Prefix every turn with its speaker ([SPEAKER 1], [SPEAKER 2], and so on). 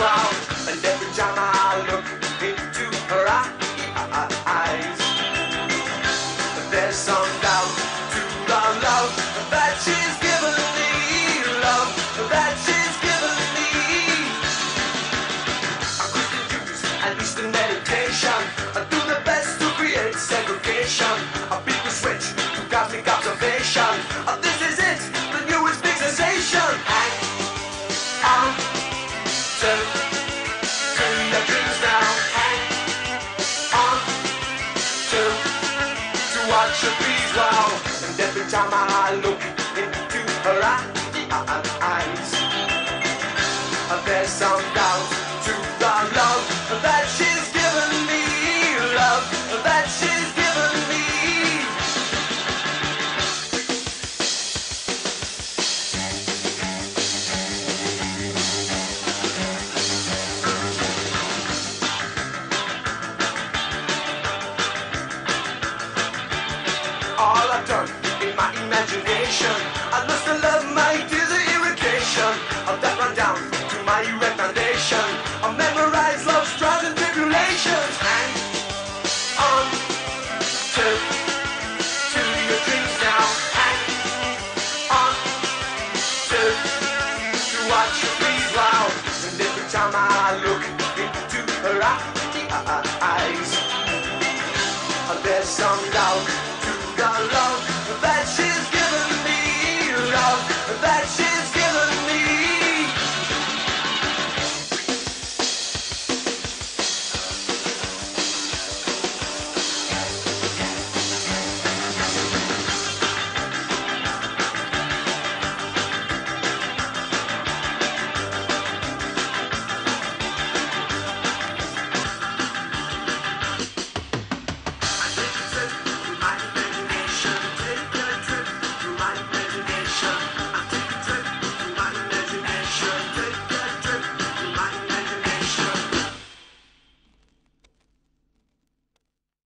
[SPEAKER 1] And every time I look into her eyes, there's some doubt to the love that she's given me. Love that she's given me. I could use at least in meditation. I do the best to create segregation. A the switch to cosmic observation. Her wow. And every time I look into her eyes. All in my imagination, I lost the love, my tears are irritation. I'll that run down to my erect foundation. I'll memorize love's trials and tribulations. Hang on to, to your dreams now. Hang on to, to watch your please wow. And every time I look into her eye- eyes, there's some doubt